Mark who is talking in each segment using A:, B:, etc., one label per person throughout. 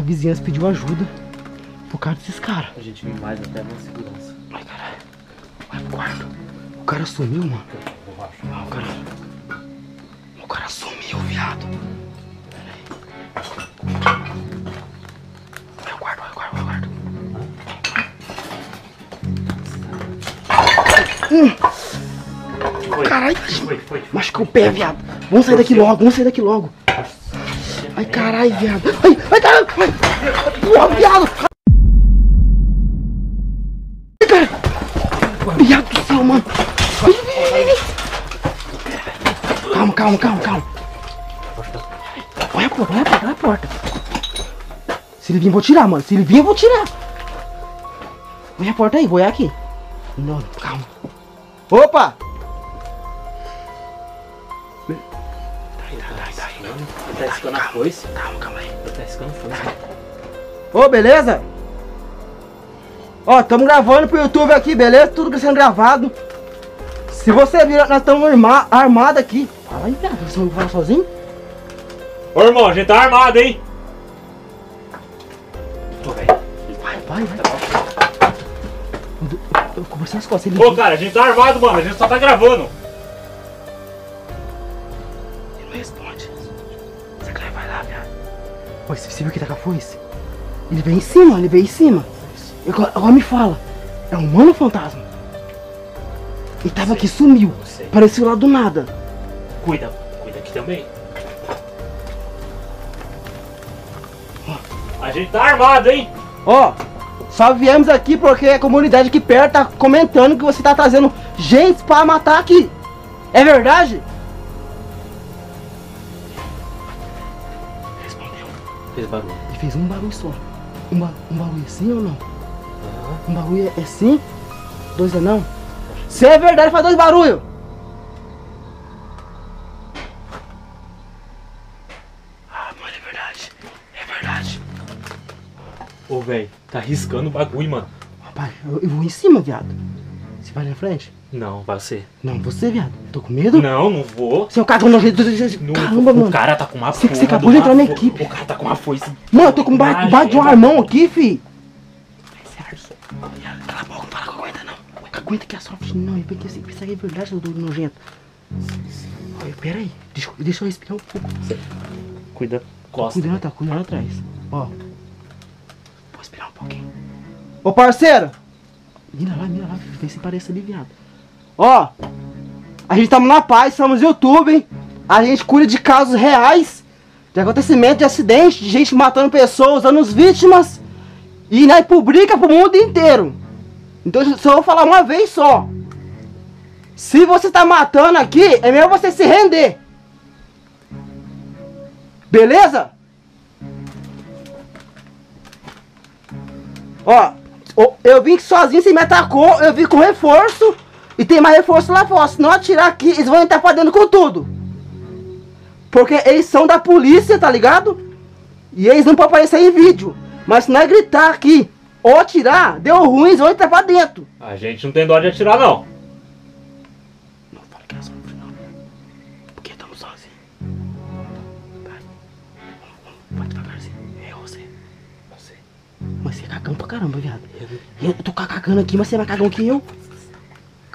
A: a vizinhança pediu ajuda por causa desses caras.
B: A gente viu mais até na segurança.
A: Ai, caralho. Vai pro quarto. O cara sumiu, mano. Ah, o cara. O cara sumiu, viado. Vai quarto, vai quarto, vai quarto.
B: Foi.
A: Caralho,
B: Foi, foi.
A: machucou o pé, viado. Vamos sair daqui logo, vamos sair daqui logo. Ai, caralho, viado. Ai, ai, caralho. Porra, viado. Ai, cara. Viado do céu, mano. Calma, calma, calma, calma. Olha a porta, olha a porta, olha a porta. Se ele vir, eu vou tirar, mano. Se ele vir, eu vou tirar. Olha a porta aí, vou olhar aqui. Não, calma. Opa!
B: Ele tá riscando a foice.
A: Calma, calma aí.
B: Ele tá riscando a foice.
A: Ô, beleza? Ó, tamo gravando pro YouTube aqui, beleza? Tudo sendo gravado. Se você vir, nós estamos arma armados aqui. Fala aí, viado. Você não fala sozinho?
B: Ô irmão, a gente tá armado, hein? Ô, velho.
A: Vai, vai, vai. Eu, eu conversei nas costas.
B: Ô, cara, a gente tá armado, mano. A gente só tá gravando.
A: Ô, você viu que tá com a foice? Ele veio em cima, ele veio em cima. Agora, agora me fala. É um humano ou fantasma? Ele tava aqui, sumiu.
B: Sei.
A: Apareceu lá do nada.
B: Cuida, cuida aqui também. A gente tá armado, hein?
A: Ó, só viemos aqui porque a comunidade aqui perto tá comentando que você tá trazendo gente pra matar aqui. É verdade?
B: Fez barulho.
A: Ele fez um barulho só. Um, ba um barulho assim ou não? Um barulho é, é sim? Dois é não? Se é verdade, faz dois barulhos. Ah, mano, é verdade. É verdade.
B: Ô, velho, tá riscando o bagulho, mano.
A: Rapaz, eu, eu vou em cima, viado. Você vai na frente?
B: Não, vai ser.
A: Não, você, viado. Tô com medo?
B: Não, não vou.
A: Seu cagão nojento.
B: Não,
A: Caramba,
B: o
A: mano.
B: cara tá com uma porra
A: você acabou
B: de
A: entrar na equipe.
B: O cara tá com uma foice.
A: Mano, eu tô com
B: na
A: baixo de um armão aqui, fi. Cala a boca, não fala com a aguenta, não. Aguenta que é soft, não. Eu pensei assim, pensei que é verdade, eu tô nojento. Olha, pera aí. Deixa, deixa eu respirar um pouco.
B: Cuida. Costa.
A: Cuidando, tá cuidando atrás. Ó. Vou respirar um pouquinho. Ô, parceiro. Mira lá, mira lá. Vê se parece ali, viado. Ó. A gente tamo na paz, somos YouTube, hein? A gente cuida de casos reais. De acontecimento, de acidente, de gente matando pessoas, as vítimas. E nós publica pro mundo inteiro. Então eu só vou falar uma vez só. Se você tá matando aqui, é melhor você se render. Beleza? Ó, eu vim sozinho, você me atacou, eu vim com reforço. E tem mais reforço lá fora. Se não atirar aqui, eles vão entrar pra dentro com tudo. Porque eles são da polícia, tá ligado? E eles não podem aparecer em vídeo. Mas se nós gritar aqui ou atirar, deu ruim, eles vão entrar pra dentro.
B: A gente não tem dó de atirar, não.
A: Não fala que é sofre, não. Porque estamos sozinhos. Vai. Vai devagarzinho. É você. Você. Mas você é cagão pra caramba, viado. Eu tô cagando aqui, mas você é mais cagão que eu.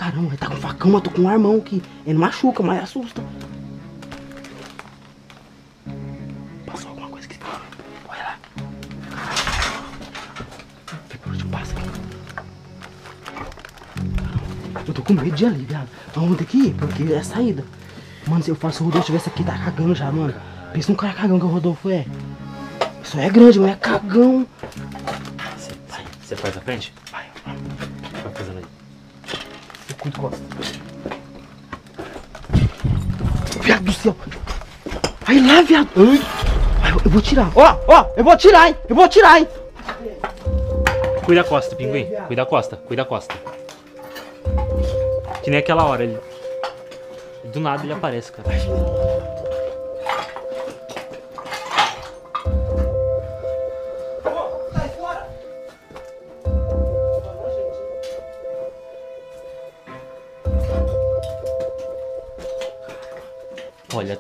A: Caramba, tá com facão, mas tô com um armão aqui. Ele machuca, mas assusta. Passou alguma coisa aqui. Olha lá. Vem por último, passa aqui. Eu tô com medo de ali, viado. Vamos ter que ir, porque é a saída. Mano, se eu faço o Rodolfo tivesse aqui, tá cagando já, mano. Pensa um cara cagão que o Rodolfo é. Isso é grande, mas é cagão.
B: Você faz a frente?
A: Eu cuido costa. Viado do céu. Vai lá, viado. Ai. Eu vou tirar. Ó, ó, eu vou tirar, hein. Eu vou tirar, hein.
B: Cuida a costa, pinguim. Cuida a costa, cuida a costa. Que nem aquela hora ele. Do nada ele aparece, cara.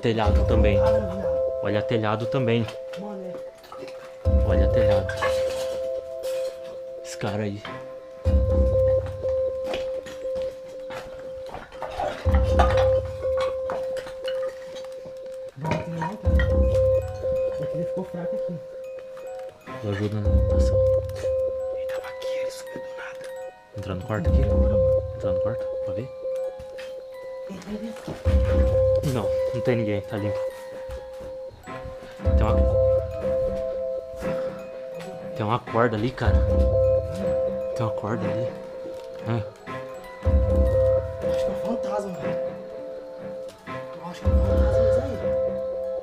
B: Telhado também. Olha telhado também. Olha telhado. cara aí.
A: Ele ficou fraco aqui.
B: Vou ajuda na alimentação.
A: Ele tava aqui, ele sumiu do nada.
B: Entrar no quarto aqui? Entrar no quarto? Pra ver? Não, não tem ninguém, tá limpo. Tem uma. Tem uma corda ali, cara. Tem uma corda ali. É.
A: Acho que é um fantasma, velho. Eu acho que é um fantasma isso aí.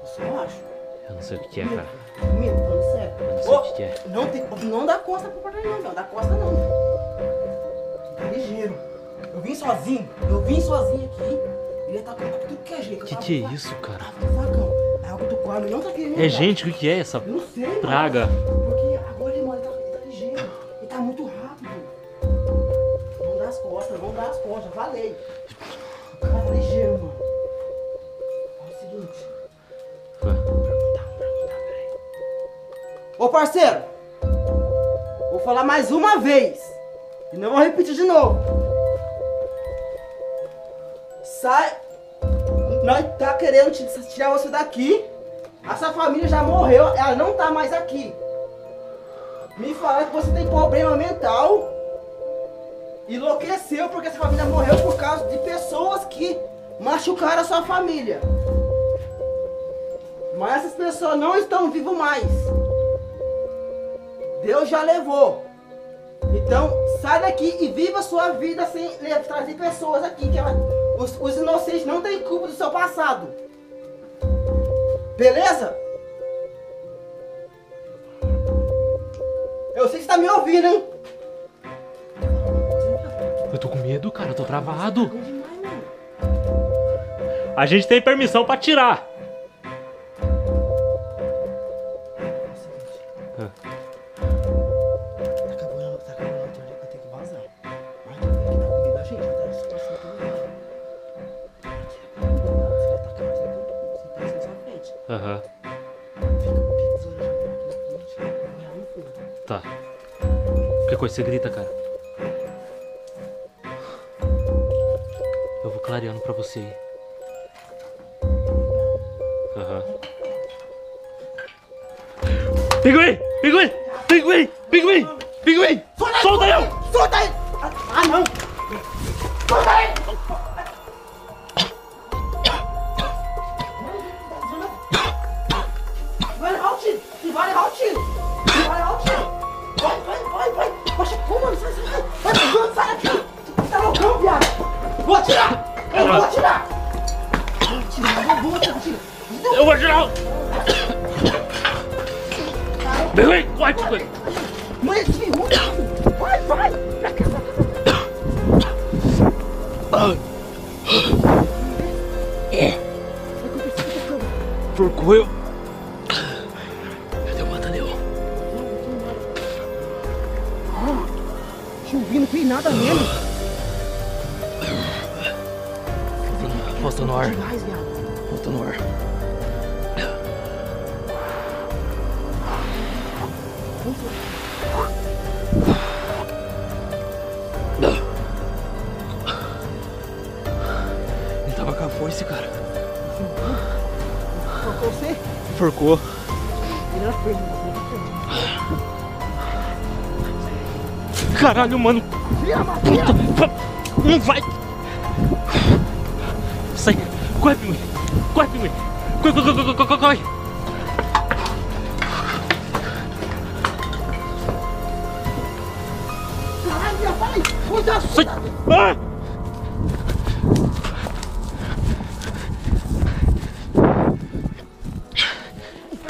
A: Eu só acho.
B: Eu não sei o que, que é, cara.
A: Menino, falando sério.
B: Eu não sei
A: Ô,
B: o que, que é.
A: Não, tem, não dá costa pro portaria não, não. Dá costa não. Tá ligeiro. Eu vim sozinho. Eu vim sozinho aqui. Ele tá com tudo que é jeito.
B: Que que é isso, cara?
A: Ele tá querendo.
B: É gente, o que, que é essa
A: Eu não sei, mano.
B: praga?
A: Porque agora ele, mano, ele tá, ele tá ligeiro. Ele tá muito rápido. Não dá as costas, não dá as costas. Falei. O cara tá ligeiro, mano. Olha o seguinte. Peraí. Ô parceiro! Vou falar mais uma vez. E não vou repetir de novo. Sai. Nós tá querendo tirar você daqui. A sua família já morreu, ela não tá mais aqui. Me falaram que você tem problema mental. Enlouqueceu porque essa família morreu por causa de pessoas que machucaram a sua família. Mas essas pessoas não estão vivas mais. Deus já levou. Então, sai daqui e viva a sua vida sem trazer pessoas aqui. Que ela- os, os inocentes não têm culpa do seu passado. Beleza? Eu sei que você tá me ouvindo, hein?
B: eu tô com medo, cara, eu tô travado. A gente tem permissão pra tirar.
A: Fundo.
B: tá. Qualquer coisa você grita, cara. Eu vou clareando pra você aí. Aham. Pinguim! Pinguim! Pinguim! Pinguim! Pinguim! Solta eu!
A: Solta ele! Ah, ah, não! Solta ele!
B: Porco eu! Cadê o batalhão?
A: Chovendo, não fez nada mesmo!
B: Falta no ar.
A: Demais, viado!
B: Falta no ar.
A: Você?
B: Forcou.
A: Ele era feio, né?
B: Caralho, mano.
A: Vira a bateria!
B: Não vai. Sai. Corre, pinguim. Corre, pinguim. Corre, corre, corre, corre, corre, corre.
A: Caralho, minha vai! Cuida,
B: Sai. Ah!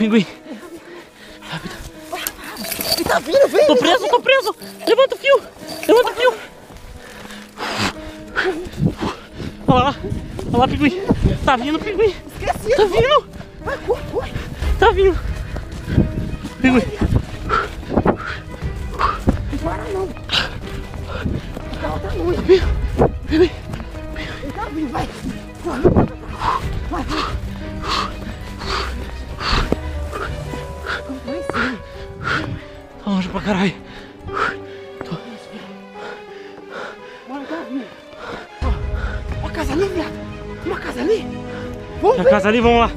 B: Pinguim. Rápido.
A: Ele tá vindo, vem!
B: Tô preso, tô preso. Levanta o fio. Levanta o fio. Olha lá. Olha lá, pinguim. Tá vindo, pinguim.
A: Esqueci!
B: Tá vindo. Tá vindo. Pinguim.
A: Casa ali, viado. Uma casa ali. Vamos
B: Tem a
A: ver.
B: casa ali, vamos lá.